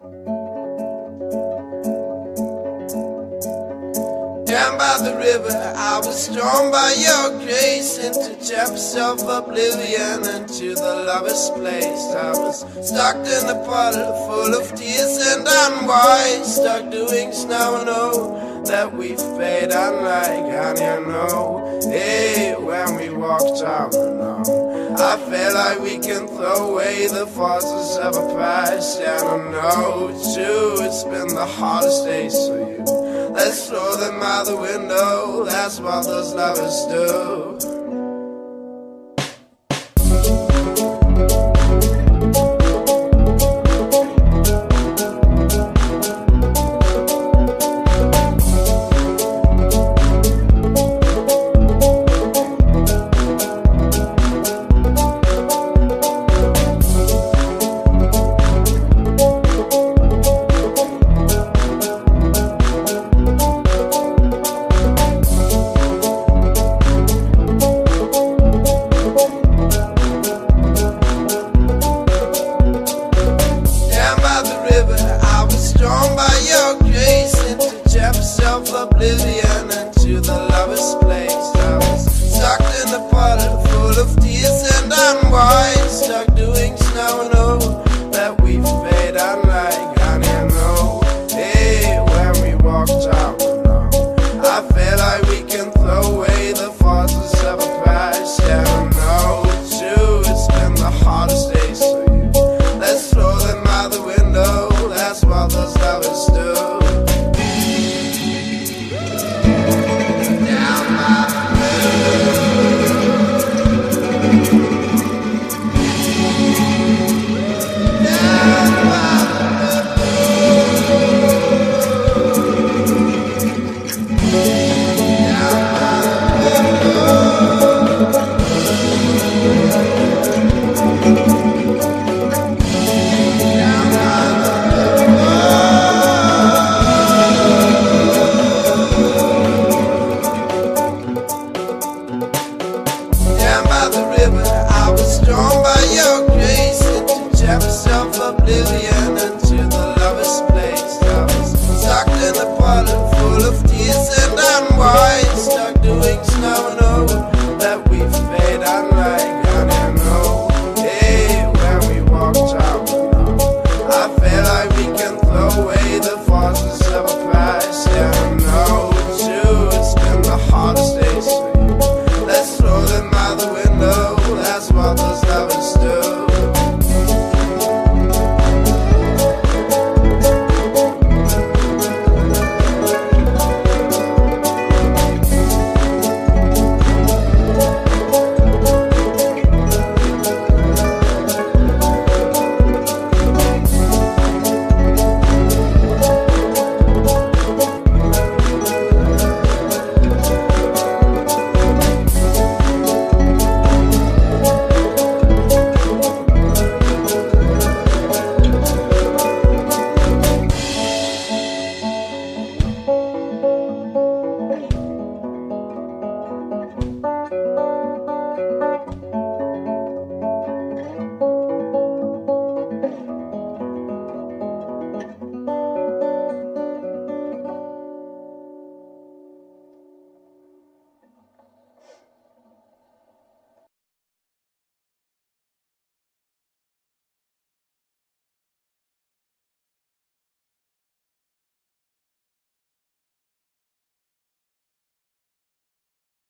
Down by the river, I was drawn by your grace into depths of oblivion, into the lover's place. I was stuck in a puddle full of tears and unwise, stuck doing now I know that we fade unlike honey, I know. Hey, alone, I feel like we can throw away the forces of a past, and I know too, it's been the hardest days for you. Let's throw them out the window, that's what those lovers do.